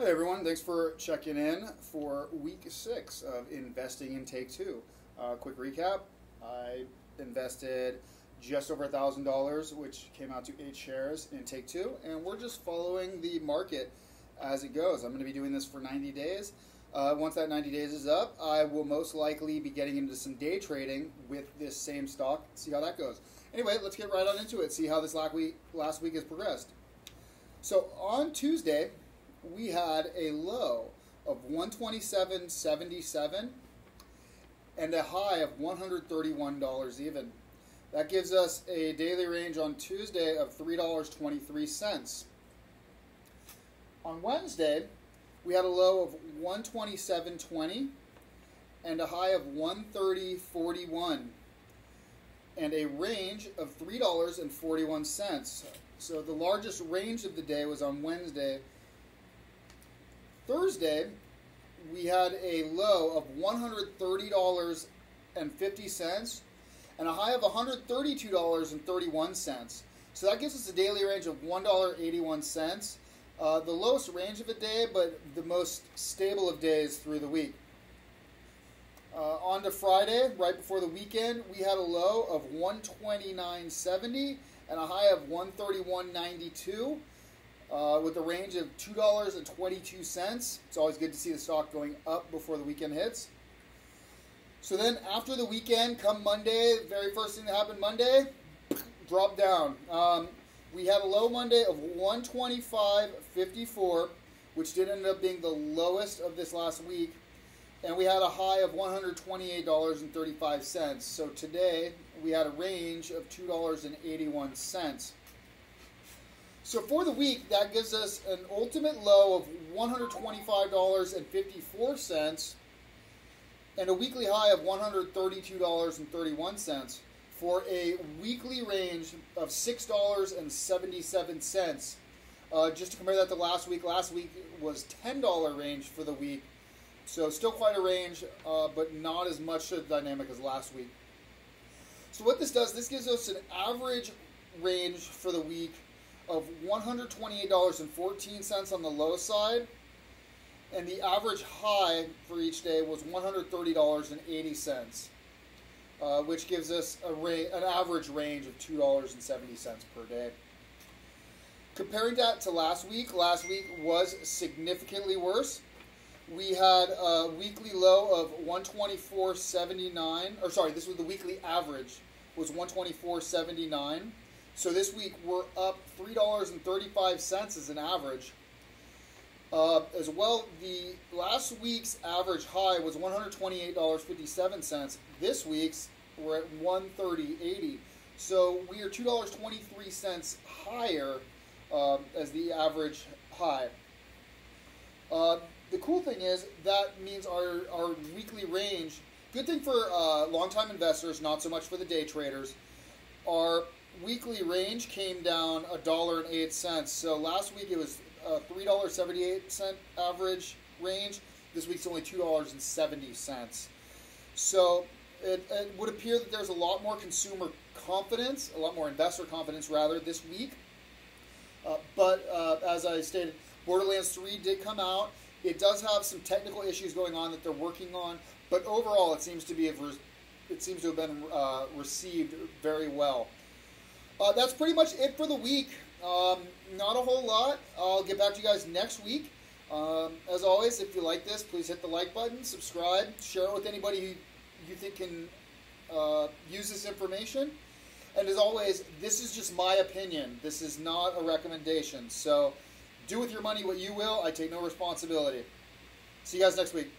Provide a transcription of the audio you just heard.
Hey everyone, thanks for checking in for week six of investing in Take Two. Uh, quick recap I invested just over a $1,000, which came out to eight shares in Take Two, and we're just following the market as it goes. I'm going to be doing this for 90 days. Uh, once that 90 days is up, I will most likely be getting into some day trading with this same stock. See how that goes. Anyway, let's get right on into it. See how this last week last week has progressed. So on Tuesday, we had a low of 127.77 and a high of $131 even. That gives us a daily range on Tuesday of $3.23. On Wednesday, we had a low of 127.20 and a high of 130.41 and a range of $3.41. So the largest range of the day was on Wednesday. Thursday, we had a low of $130.50 and a high of $132.31. So that gives us a daily range of $1.81. Uh, the lowest range of a day, but the most stable of days through the week. Uh, on to Friday, right before the weekend, we had a low of 129.70 and a high of 131.92 uh, with a range of $2.22. It's always good to see the stock going up before the weekend hits. So then after the weekend, come Monday, very first thing that happened Monday, drop down. Um, we had a low Monday of 125.54, which did end up being the lowest of this last week. And we had a high of $128.35. So today we had a range of $2.81. So for the week, that gives us an ultimate low of $125.54 and a weekly high of $132.31 for a weekly range of $6.77. Uh, just to compare that to last week, last week was $10 range for the week. So still quite a range, uh, but not as much dynamic as last week. So what this does, this gives us an average range for the week of $128.14 on the low side, and the average high for each day was $130.80, uh, which gives us a ra- an average range of $2.70 per day. Comparing that to last week, last week was significantly worse. We had a weekly low of 124.79, or sorry, this was the weekly average was 124.79. So this week we're up $3.35 as an average. Uh, as well, the last week's average high was $128.57. This week's we're at $130.80. So we are $2.23 higher uh, as the average high. Uh, the cool thing is that means our, our weekly range, good thing for uh, long-time investors, not so much for the day traders, our weekly range came down a dollar and eight cents. So last week it was a three dollars seventy eight cent average range. This week's only two dollars and seventy cents. So it, it, would appear that there's a lot more consumer confidence, a lot more investor confidence rather this week. Uh, but uh, as I stated, Borderlands 3 did come out. It does have some technical issues going on that they're working on, but overall it seems to be it seems to have been uh, received very well. Uh, that's pretty much it for the week. Um, not a whole lot. I'll get back to you guys next week. Um, as always, if you like this, please hit the like button, subscribe, share it with anybody who you think can uh, use this information. And as always, this is just my opinion. This is not a recommendation. So do with your money what you will. I take no responsibility. See you guys next week.